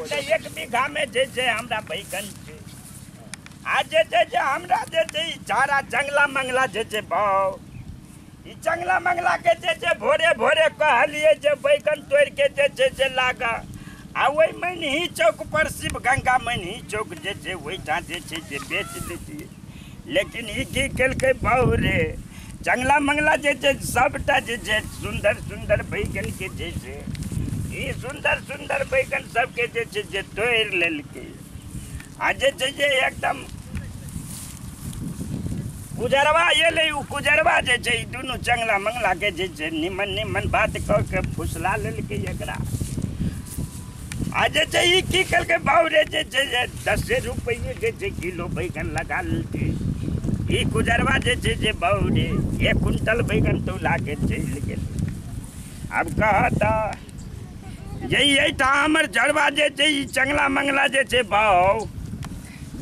घाटे एक बीघा में जे जे हमरा बैगन छै आ जे जे जे हमरा जे ई चारा जंगला मंगला जे छै भाव ई जंगला मंगला के जे छै भोरे भोरे कहलिए जे बैगन तोड़ के जे छै से लागा आ ओहि मनही चौक पर शिव गंगा मनही चौक जे छै ओहिठाम जे छै से बेच देतियै लेकिन ई की केलकै बहु रे जंगला मंगला जे छै सबटा जे छै सुन्दर सुन्दर बैगन के जे छै ई सुन्दर सुन्दर बैगन सबके जे एकदम कुजरवा एलै, उ कुजरवा जे छै दुनू चंगला मंगला के निमन निमन बात कह के फुसला लेलकै एकरा। आ जे छै, ई की भाव रे जे दसे रुपये के किलो बैगन लगा लेलकै। ई कुजरवा जे भाव रे एक कुंटल बैगन तो लाके चलि गेलै। आब कह तऽ जे एहिठाम हमर जड़वा जे छै ई चंगला मंगला जे छै भाव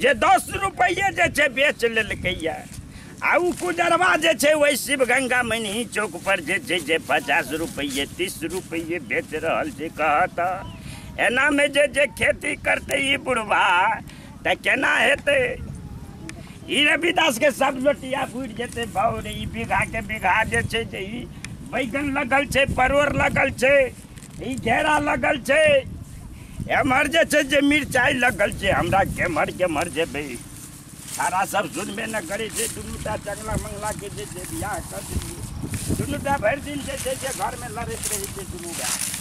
जे दस रुपये जे छै बेच लेलकैया आ उ कुजरवा जे छै वही शिव गंगा मनही चौक पर जे छै जे पचास रुपये, तीस रुपये बेच रहल छै, कहत एनामे जे जे खेती करतै ई बुढ़बा, तऽ केना हेतै? ई रविदास के सब लोटिया फूटि जेतै भाव रे, ई बीघा के बीघा जे छै बैगन लगल छै, परोर लगल छै ई घेरा लगल छै। एमहर जे छै जे मिरचाइ लगल छै हमरा केमहर केमहर जेबै। सारा सब सुनबे न करै छै दुनूटा चंगला मंगला के जे छै बियाह कर दियै दुनूटा भरि दिन जे छै जे घरमे लड़ैत रहै छै दुनू देखत?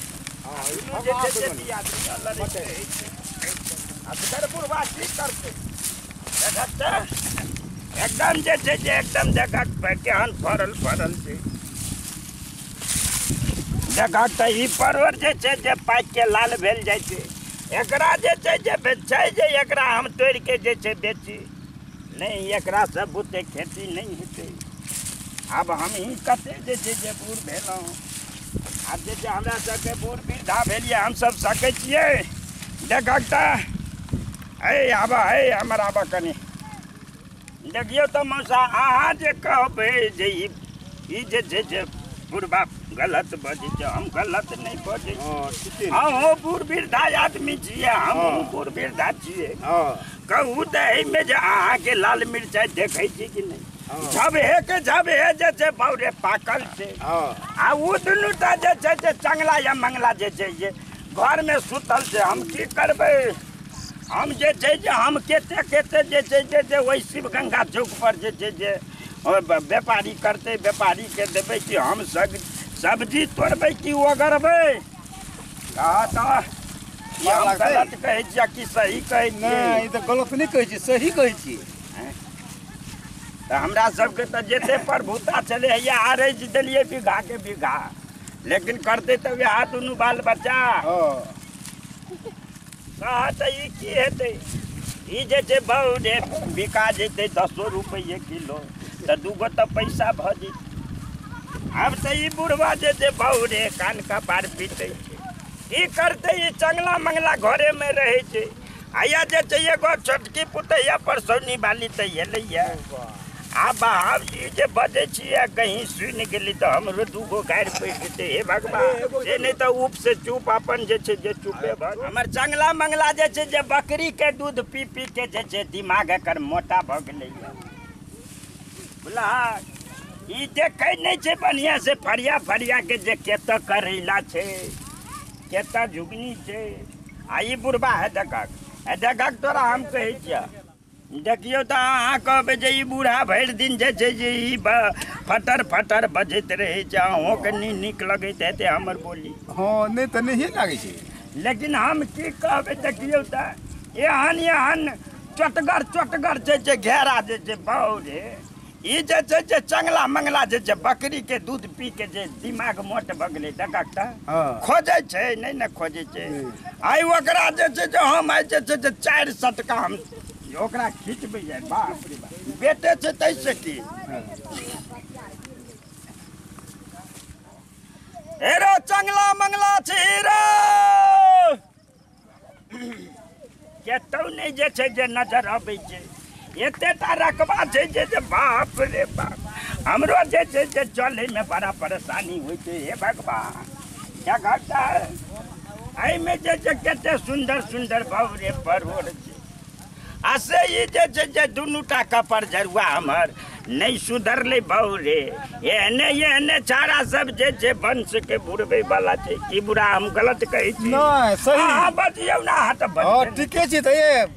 एकदम जे छै जे एकदम देखत केहन फड़ल फड़ल छै। तऽ ई परवर जे पाकि के लाल भेल जाइ छै एकरा जे जे छै जे एकरा हम तोड़ि के जे बेची। नहीं एकरा से बुते खेती नहीं हेतै। आब हम ही कते जे छै जे बूढ़ भेलहुँ। आब जे छै हमरा सबके बूढ़ वृद्धा भेलियै हमसब सकै छियै। देखक तऽ हे आबऽ हे हमर आबऽ कनि। देखियौ तऽ मौसा अहाँ जे कहबै जे ई जे गलत बजे हम गलत नहीं बजे। हम हाँ, ठीके बूढ़ वृद्धा आदमी छियै हम हाँ। बूढ़ वृद्धा छियै हाँ। कहू एहिमे जे अहाँके लाल मिरचाइ देखै छी कि नहीं। झबहे के झबहे जे छै बौरे पाकल छै हाँ। आ ओ दुनू टा जे छै जे चंगला या मंगला जे छै जे घरमे सुतल छै हम की करबै? हम जे छै जे हम केते केते जे छै जे जे ओहि शिव गंगा चौक पर जे छै जे ब- व्यापारी करतै व्यापारीके देबै कि हम सग सब्ज़ी तोड़ तोड़बै कि ओगरबै कहा तऽ ई हम लगतै? गलत कहै छियै कि सही कहै नहीं छियै तो गलत नहीं कहै छी सही कहै छी। तऽ हमरा सबके तऽ जेते प्रभुता चले हैया आरैज देलियै बीघा के बीघा। लेकिन करतै तऽ वएह दुनू बाल बच्चा। हाँ। कहा तऽ ई की हेतै? ई जे छै बहु बिका जेतै दसो रुपये किलो। तऽ दूगो तऽ पैसा भऽ जेतै। आब तऽ ई बुढ़वा जे छै बहु रे, कान का पार छै ई करते, ई चंगला मंगला घरेमे रहै छै। आ या जे छै, एगो छोटकी पुतैया परसौनी बाली तऽ एलैया। आ बाहर ई जे बजै छियै कहीं सुनि गेली तऽ हमरो दूगो गारि पड़ि जेतै हे भगवान, से नहि तो उप से चुप अपन जे छै, जे चुपे भऽ हमर चंगला मंगला जे छै, जे बकरी के दूध पी पी के जे छै, दिमाग एकर मोटा भऽ गेलैया। बुझला ई देखै नहि छै बढ़िआँ से फरिया फरिया के जे केतऽ करैला छै। केतऽ झुगनी छै। आ ई बुढ़बा है देखक। है देखक तोरा हम कहै छियै। देखियौ तऽ अहाँ कहबै जे ई बूढ़ा भरि दिन जे छै जे ई फटर फटर बजैत रहै छै। अहूँके नी नीक लगैत हेतै हमर बोली। हाँ नहीं तो नहीं लागे छी। लेकिन हम की कहबै देखियौ तऽ एहन एहन चोटगर चोटगर छै जे घेरा जे छै रे जे छै जे चंगला मंगला जे छै बकरी के दूध पी के जे दिमाग मोट भऽ गेलै देखक तऽ हाँ। खोजै छै नहि ने खोजै छै। आइ ओकरा जे छै जे हम आइ जे छै जे चारि सटका हम ओकरा खींचबै जाइ बाप। रे बाप बेटे छै तैसे की? हेरो चंगला मंगला छै रे केतौ नहि जे छै जे नज़र अबै छै। एतेटा रकबा छै जे जे बाप रे बाप। हमरो जे छै जे चलैमे बड़ा परेशानी होइ छै हे भगवान। क्या घाटा है? एहिमे जे छै कते सुन्दर सुन्दर बाबरे परोड़ छै। आ से ई जे छै जे दुनू टा कपर जरुआ हमर नहि सुधरलै एहने एहने चारा सब जे छै वंश के बुढ़बै वाला छै। की बुढ़ा हम गलत कहै छी। नहि, सही। हाँ, बतियौ ना हाँ तऽ हाँ बतियौ। ठीके छै तऽ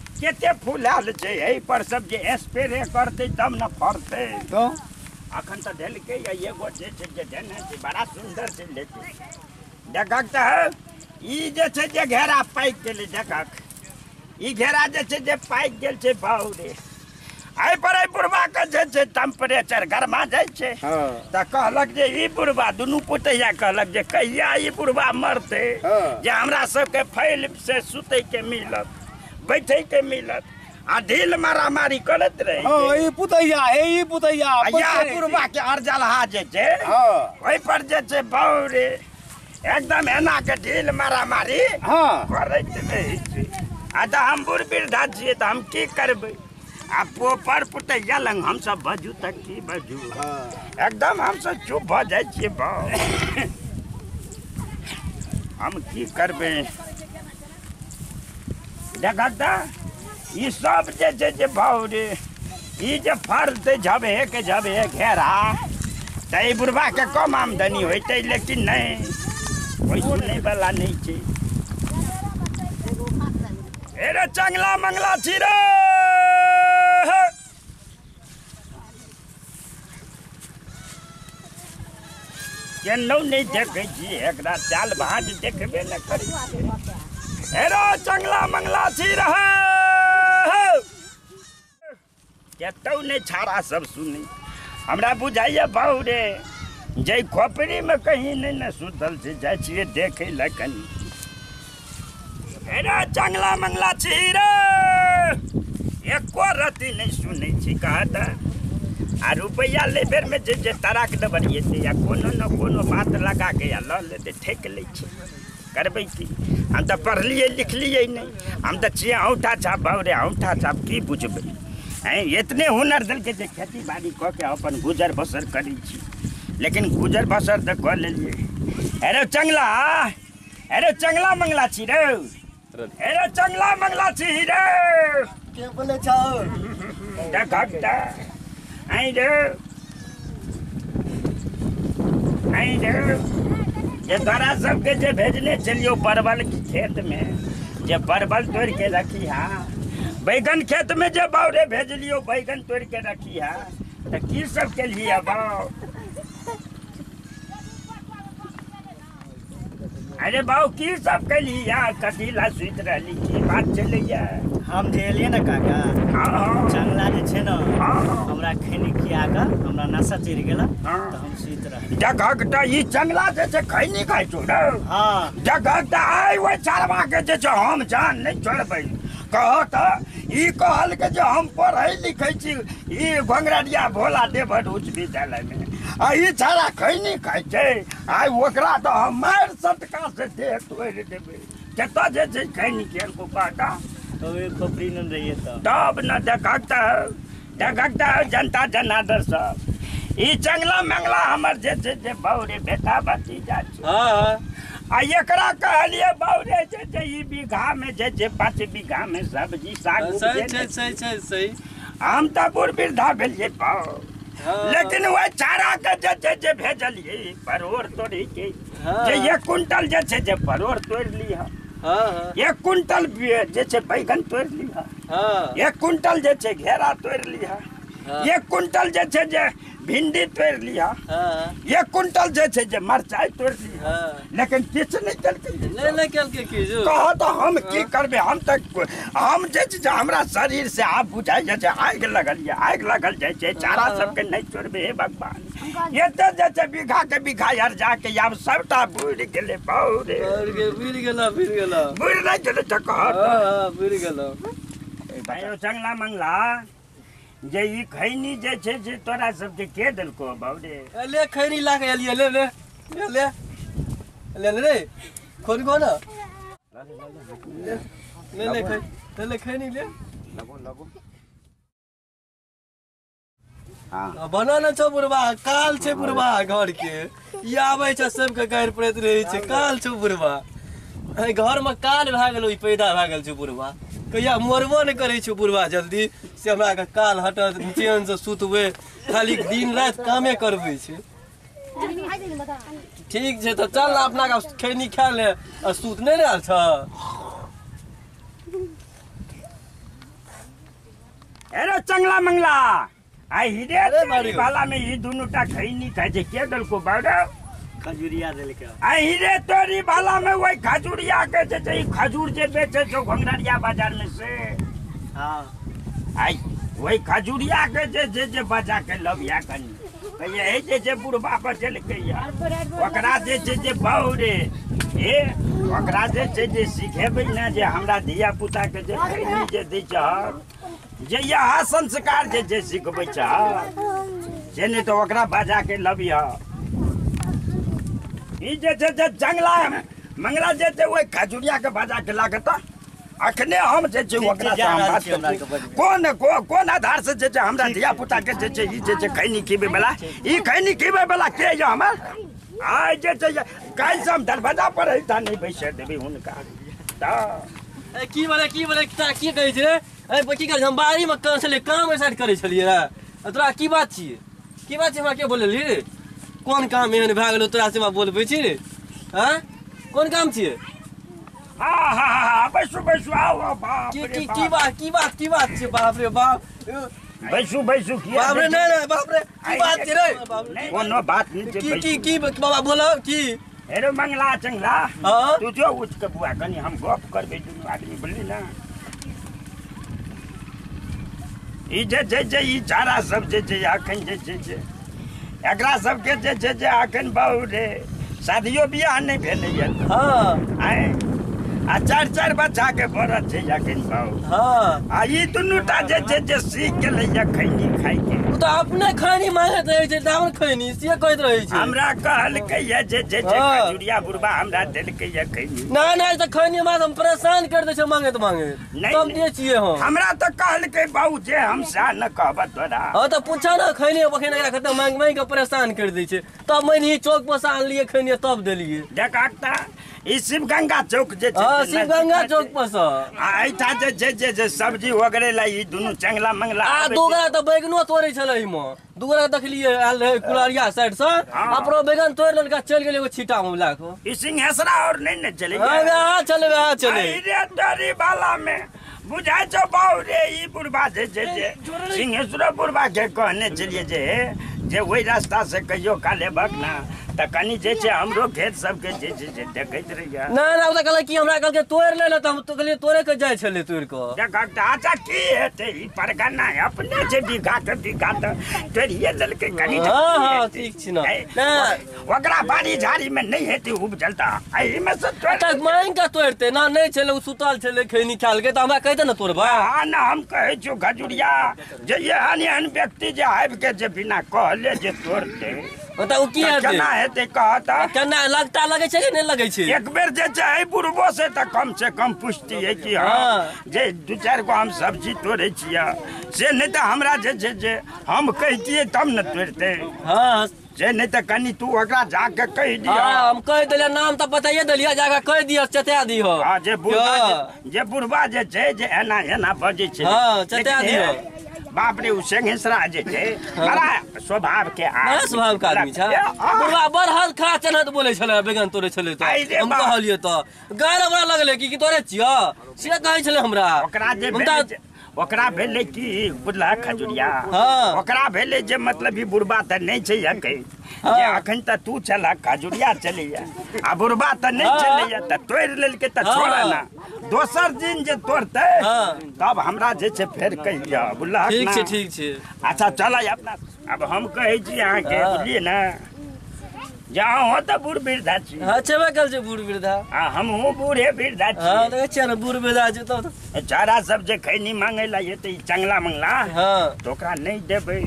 कते फुलाल छै एहि पर सब जे स्प्रे करतै तब ने फड़तै तो? अखन तऽ देलकै या एगो जे छै जे देने छै बड़ा सुन्दर छै लेकिन देखक तऽ ई जे छै जे घेरा पाकि गेलै देखक। ई घेरा जे छै जे पाकि गेल छै बाउ रे एहि पर एहि बुढ़बाके जे छै टेम्परेचर गरमा जाइ छै। हाँ। तऽ कहलक जे ई बुढ़बा दुनू पुतैया कहलक जे कहिया ई बुढ़बा मरतै? हाँ। जे हमरा सबके फैल से सुतैके मिलत। बैठैके मिलत। आ ढील मारामारी करैत रहे हाँ ई पुतैया हे ई पुतैया। या। बुढ़बा के अर्जलहा जे छै हाँ। ओहि पर जे छै बाउ रे एकदम एना के ढील मारामारी हाँ। करैत रहै छै आ तऽ हम बूढ़ वृद्धा छियै तऽ हम की करबै? आ पोपर पुतैया लग हमसब बजू तऽ की बजू? हाँ। एकदम हमसब चुप भऽ जाइ छियै बाउ हम की करबै? देखक तऽ ई सब जे जे जे फड़तै झबे के झबे घेरा तऽ ई बुढ़बाके कम आमदनी होइतै, लेकिन नहि कोइ सुनै वाला नहि छै। चंगला मंगला नहि देखै छी, एकरा चाल भाँज देखबे नहि करै हेरो चंगला मंगला छी रहे। केतौ नहि छाड़ा सब सुनी। हमरा बुझाइए बाऊ रे जै खोपड़ीमे कहीं नहि ने सुतल छै जाइ छियै देखै लए कनी हेरो चंगला मंगला छी रे। एको रति नहीं सुनै छी कहत। आ रुपैआ ले बेरमे जे जे तराक दबरिएतै या कोनो न कोनो बात लगा के या लऽ लेतै, ठेक लै छै। करबै की हम तऽ पढ़लियै लिखलियै नहि हम तऽ छियै औंठा छाप बाबरे औंठा छाप की बुझबै? हैं इतने हुनर देलकै जे खेती बाड़ी कऽ के अपन गुजर बसर करै छी। लेकिन गुजर बसर तऽ कऽ लेलियै। अरे चंगला! अरे चंगला मंगला छी रे। अरे चंगला मंगला छी रे। के बोले छौ? देखक आइ रे। आइ रे। जे तोरा सबके जे भेजने चलियो परवल के खेत में। जे परवल तोड़ के रखी हा। बैगन खेत में जे बाउरे भेजलियो, बैगन तोड़ के रखी हा। तो की सब के लिए बाउ अरे बाबू की सब के लिए सुत की बात चलैया हम जे एलिए ना काका। हाँ हाँ। जंगला जे छे ना हाँ हमरा खैनी खिया के हमरा नशा चढ़ गेला हाँ। तऽ हम सुत रहली। जगह ई चंगला जे छे खैनी खाइ छो ना। हाँ। जगह आइ ओहि चारवा के जे हम जान नहीं छोड़बै। कह तऽ ई कहल के जे हम पढ़े लिखे छी ई घोंगरडिया भोला देवर उच्च विद्यालय में आ ई छाड़ा खैनी खाइ छै? आइ ओकरा तऽ हम मारि सटका से देह तोड़ि देबै। कतऽ जे छै खैनी के को तब न जनता जनार्दन सब ई चंगला मंगला हमर जे छै जे बौरे बेटा छै। हाँ। आ एकरा कहलिए बौरे जे छै ई बीघा में जे पाँच बीघा में सब्ज़ी साग सही छै सही छै सही हम तऽ बूढ़ वृद्धा भेलिए पाओ हाँ, लेकिन वह चारा के जे छै जे भेजलिए परोर तोड़ी के। हाँ। जे एक कुंटल जे छै जे परोर तोड़ ली हाँ। हाँ एक कुंटल जे छै बैगन तोड़ ली हाँ। एक कुंटल जे छै घेरा तोड़ लिहा हाँ। एक कुंटल जे छै जे भिंडी तोड़ लिहा हाँ। एक कुंटल जे छै जे मरचाई तोड़ लिहा हाँ। लेकिन किछु नहीं केलकै। नहीं नहीं कल के कीजू कहो तो हम की करबे? हम तक हम जे जे हमरा शरीर से आप बुझाइ जे आगि लगल ये आगि लगल जाइ छै चारा हाँ। सबके नहीं छोड़बे हे भगवान। एते जे छै बीघा के बीघा यार जाके आब सबटा बुड़ि गेलै बहुरे। और के फिर गेला फिर गेला। बुड़ि नहि गेलै हाँ चकर हाँ फिर गेला। आयो चंगला मंगला। जे ई खैनी जे छै से तोरा सबके के देलको बहुरे ए, ले खैनी ला के एलिए ले ले ले ले ले ले रे खोल को ना ले ले ले खै ले ले खैनी ले हाँ बना न छ बुढ़वा काल छै बुढ़वा घर के ई आबै छ सबके गारि पड़ैत रहै छै काल छौ बुढ़वा एहि घरमे काल भए गेल पैदा भए गेल छौ बुढ़वा कहिया मरबो नहि करै छौ बुढ़वा जल्दी से हमरा के काल हटत चैन से सुतबै खाली दिन राति कामे करबै छै। ठीक छै तऽ चल अपना के खैनी खा ले आ सुत नहि रहल छ। अरे चंगला मंगला आ हिरे। भाला में ई दुनूटा खैनी खाइ छै के देलको खजुरिया देलकै आ हिरे तोरी भाला में वही खजूरिया के जे छै ई खजूर जे बेचे छौ घंगररिया बाज़ार में से। हाँ। आई वही खजूरिया के जे जे जे बजा के लबिया कनी। कहिए हे जे जे बुढ़बा बचलकै या। ओकरा जे छै जे बहुरे हे ओकरा जे छै जे सिखेबै ने जे हमरा धिया पुता के जे खैनी जे दै छह जे यहाँ संस्कार जे जे सिखबै छह से नहि तऽ ओकरा बजा के जे छै जे जंगला मंगला जे ओहि खजुरिया के बजा के लाके तऽ अखने हम जे छै ओकरा से हम बात। कोन को- कोन आधार से जे छै हमरा धिया पुता के जे छै ई जे छै खैनी खीबे वाला ई खैनी खीबे वाला के यऽ हमर आइ जे ये, काल्हि से हम दरवाज़ा पर अइता नहीं बैसे देबै हुनका ए, की बोले की बोले तोरा की कहै छै? ए की कहै छै? हम बाड़ी में काम काम साइड करै छलियै रे। तोरा की बात छियै? की बात छै हमरा के बोलली कोन काम एहन भए गेलो तोरा से बोलबै छी हैं कोन काम छियै? हाँ हाँ हाँ हाँ बैसू बैसू बाप की की की बात की बात की बात छै बाप रे बाप? बैसू बैसू किया बाप रे? नहीं नहीं बाप रे की बात छै रे? कोनो बात नहीं छै की की की बाबा बोलो की? हेरो मंगला चंगला हाँ? तू जो उठ के बुआ कनी हम गप करबे दुनू आदमी बोलली ना? ई जे जे ई चारा सब जे छै अखन जे जे। एकरा सबके जे छै जे अखन बहु रे शादियो बियाह नहि भेलैया हाँ। आय आ चारि चारि बच्चा के बरत छै अखन बहु। हाँ। आ ई जे छै जे सीख गेलैया खैनी खाय के तू तो अपने खैनी मांगत रहे छै दामन खैनी से कहैत रहे छै हमरा कहलकै या जे जे हाँ। खजुरिया बुढ़बा हमरा देलकै या खैनी नहीं नहीं तो खैनी हमरा तो हम परेशान कर दे छै मांगत नहीं, तब दे छियै हम। हमरा तऽ कहलकै बाबू जे हम सएह न कहब तोरा। हाँ तो पूछा ना खैनी बखन एकरा खतम मांग मांग के परेशान कर दै छै तब मैं ही चौक पर से आनलिए खैनी तब देलिए देखा ई शिव गंगा चौक जे छै हाँ जे शिव गंगा चौक। पर से। आ जे जे जे सब्ज़ी वगैरह ला ई दुनू चंगला मंगला आ आबै दू तो बैगनो तोड़े छले इमे दू गोरा देखलिए आयल रहे कुलरिया साइड से। अपनो बैगन तोड़ लेलका चल गेले एगो छीटा में मिला के ई सिंहेश्वरा और नहीं न चले हाँ हाँ चले हाँ चले रे तोरी बाला में। बुझाइ छौ बाबू रे ई बुढ़बा जे जे सिंहेश्वर बुढ़बा के कहने छलिए जे जे ओहि रास्ता से कहियो काले बक ना तऽ कनी जे छै हमरो खेत सबके जे छै जे देखैत रहिया। ना ना ओ तो कहले कि हमरा कहलके तोड़ ले ले तो हम तो कहलिए तोड़े के जाय छले तोड़ के तऽ अच्छा की हेतै? ई परगना अपने छै बीघा के बीघा तऽ तोड़िए लेलकै कनी हाँ, की हाँ, ठीक छै ने। ना। ओकरा बाड़ी झाड़ी में नहीं हेतै उपजल तऽ एहिमे से तोड़ तक मांग के तोड़ते ना नहीं छले उ सुतल छले खैनी खाल के तो हमरा कहते ना तोड़बा। हाँ ना हम कहै छियौ खजुरिया जे एहन एहन व्यक्ति जे आबि के जे बिना कहले जे तोड़तै तो उ की तऽ हेतै? केना हेतै कहत केना लगता लगे छै कि नहीं लगे छै? एक बेर जे एहि बुढ़बो से तऽ कम से कम पुछती है कि हाँ। जे दू चारि गो हम सब्ज़ी तोड़ै छियै से नहि तऽ हमरा जे छै जे हम कहितियै तब ने तोड़तै। हाँ। से नहि तऽ कनि तू ओकरा जाके कहि दिह हाँ हम कह दिले नाम तो बताइए दिलिए जाके कह दियो चटा दियो। हाँ जे बुढ़बा? जे- जे बुढ़बा जे छै जे एना एना बजै छै। हाँ, चटा लेकिन दियौ। हे, बाप रे उ घिसरा जे छै बड़ा स्वभाव के बड़ा स्वभाव के आदमी छै। हाँ। बुढ़वा बड़ हद खा चनत बोले छले बेगन तोड़े छले तो हम कहलिए तो गाय बड़ा लगले कि तोड़े छियो? से कहै छले हमरा। ओकरा हम जे- ओकरा भेलै कि बुझला खजुरिया हाँ। ओकरा भेलै जे मतलब ई बुढ़बा तऽ नहि छै अखन हाँ। जे अखन तऽ तू छला खजुरिया चलैया आ बुढ़बा तऽ नहि हाँ। चलैया तऽ तोड़ि लेलकै तऽ हाँ। छोड़ ना दोसर दिन जे तोड़तै हाँ। तब हमरा जे छै फेर कहिया बुझला ठीक छै ठीक छै अच्छा चल अपना अब हम कहै छी अहाँके हाँ। बुझलिए ना जहाँ हो तऽ बूढ़ वृद्धा छी हाँ छेबे कल छै बूढ़ वृद्धा। आ हमहूँ बूढ़े वृद्धा हाँ देखै छियै ने बूढ़ वृद्धा छै तब चारा सब जे खैनी मांगे ला ये चंगला मंगला। हाँ। तऽ ओकरा नहि देबै।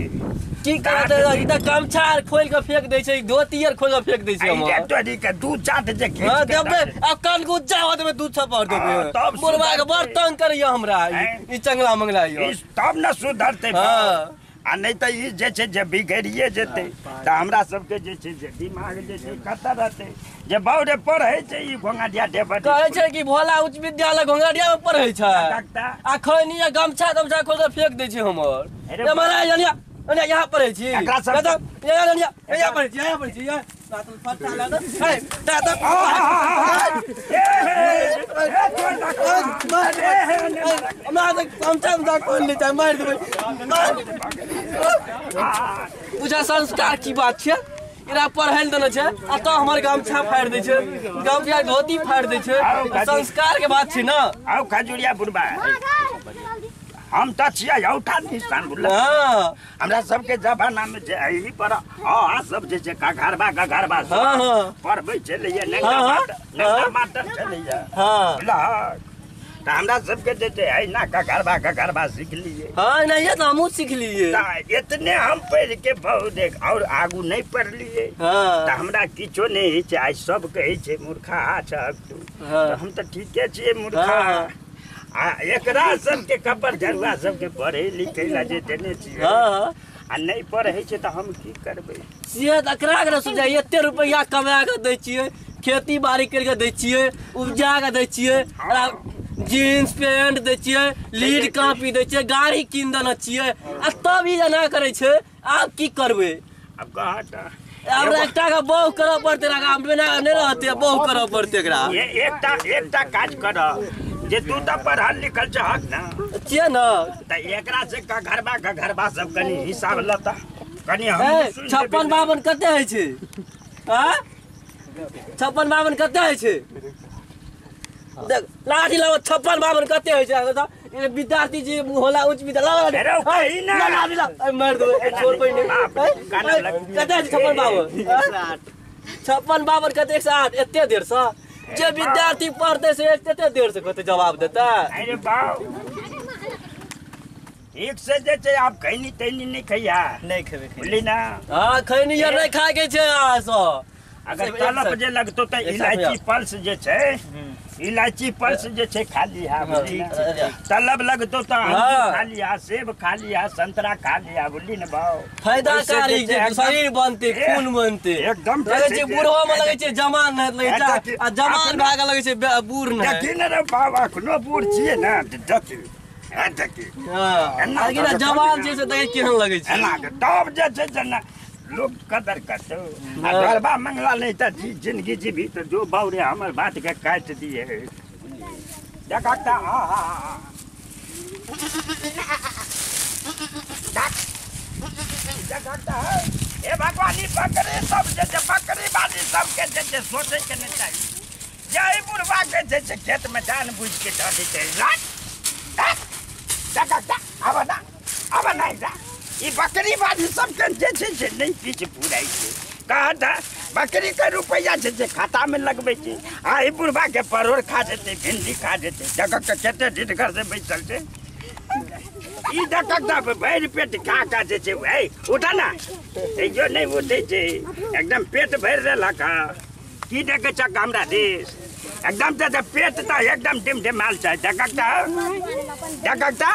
की करत ई तऽ गमछा आर खोल के फेंक दै छै धोती आर खोल के फेंक दै छै आई हमर। तोरी के दू चाट जे खींच हाँ के देबै। अब कान गुज्जा होत में दूध छपर हाँ, देबै। तब बुढ़वा के। बड़ तंग करैया हमरा ई- चंगला मंगला यो। ई तब न सुधरतै हाँ। आ नहीं तो ई जे छै जे बिगड़िए जेतै तऽ हमरा सबके जे छै जे दिमाग जे छै कतऽ रहतै? जे बाउरे पढ़ै छै ई घोंगाडिया कहै छै कि भोला उच्च विद्यालय घोंगाडिया में पढ़ै छै। आ खैनी या गमछा तमछा खोल के फेंक दै छै हमर। अरे महाराज यहाँ पढ़ै छी। यहाँ छी यहाँ छी यहाँ छै मारि देबै पूछा संस्कार की बात छै इरा पढ़ै देने छै आ तो हमर गमछा फाड़ि दै छै। गमछा धोती फाड़ि दै छै। संस्कार के बात छै ने। आउ खजुरिया बुढ़बा। हम तऽ छियै औठा निशान बुझल हाँ हमरा सबके जमानामे जे एही पर आ सब जे छै कघरबा कघरबा हाँ, हाँ। पढ़बै छलैया नंगा हाँ, हाँ। मास्टर नंगा हाँ। मास्टर छलैया हाँ तऽ हमरा सबके जे छै अहिना कघरबा कघरबा सिखलियै हाँ नहीं ये तो हमू सीख लिए इतने हम पढ़ि के बहुत देख और आगू नहि पढ़लियै हाँ तऽ हमरा किछो नहि छै आइ सब कहै छै मूर्खा तू हाँ। तऽ हम तऽ ठीके छियै मूर्खा हाँ। आ एकरा सबके कपर झरुआ सबके पढ़े लिखे ला जे देने छियै। हाँ आ नहि पढ़ै छै तऽ हम की करबै? से एकरा के सोचा एते रुपया कमा के दै छियै खेती बाड़ी करके दै छियै उपजा के दै छियै आ जीन्स पैंट दै छियै लीड कॉपी दै छियै गाड़ी कीन देने छियै आ तब ई एना करै छै आब की करबै? अब कहा तऽ। हमरा एकटा के बहु करऽ पड़तै एकरा बिना नहि रहतै बहु करऽ पड़तै एकरा। एकटा एकटा काज कर जे तू तऽ पढ़ल लिखल छहक ने छियै ने। तऽ एकरा से कघरबा कघरबा सब कनि हिसाब लता। कनि हम ए, छप्पन बावन कते होइ छै? आँ? छप्पन बावन कते होइ छै? देख लाठी लाओ छप्पन बावन कते होइ छै? ये विद्यार्थी जी होला उच्च विद्यालय अरे कही ना। लाठी ला मार दो छोड़ ए, गाना कते छै छप्पन बावन? आँ? छप्पन बावन कते एक सौ आठ एते देर से जे विद्यार्थी पढ़ते से एते देर से कते जवाब देता। अरे एक से जे छै आप खैनी तैनी नहीं खैया नहीं खेबे खेबे बोली ना। हाँ खैनी यार नहीं खाए के छे आ सो अगर तलब जे लगतो त इलायची पल्स जे छै। इलायची पल्स जे छै खा लिया बुझली ना? ठीक छै। तलब लगतो तो हाँ। खा लिया सेब खा लिया संतरा खा लिया बुझली ना भाव फ़ायदा कारी जे शरीर बनते खून बनते। एकदम लगे छै छै बूढ़ो में लगे छै जवान नहीं लगे ए, छै देखी- आ जवान अपना- भागे लगे छै बूढ़ नहीं रे बाबा बूढ़ ना हाँ। जवान से देखे केहन लगे जे छै ना लोग कदर करतो। आ हाँ। गरबा मंगला नहीं तो जी ज़िंदगी जीवी तो जो बाउरे हमर बात के काट दिए। देखा ता आ आ आ देखा। ता ए भगवानी बकरी सब जे बाली सब के जे सोचे के नहीं चाहिए जय बुढ़वा के जे खेत में जान बुझ के लाट देखा। ता अब ना अब नहीं जा ई बकरी बाली सब के जे छै नहीं पीछ पुराई छै। कहा था बकरी के रुपया छै जे खाता में लगबै छै। आ ई बुढ़वा के परोर खा जेतै भिंडी खा जेतै जगह के खेते ढीठ घर से बैठल छै। ई देखक ता भरि पेट खा खा जे छै ए उठा ना। ए जो नहीं उठे छै। एकदम पेट भर रहलक हँ की देखे छक हमरा देश एकदम से पेट तऽ एकदम डिम डिमाल छै। देखक ता देखक ता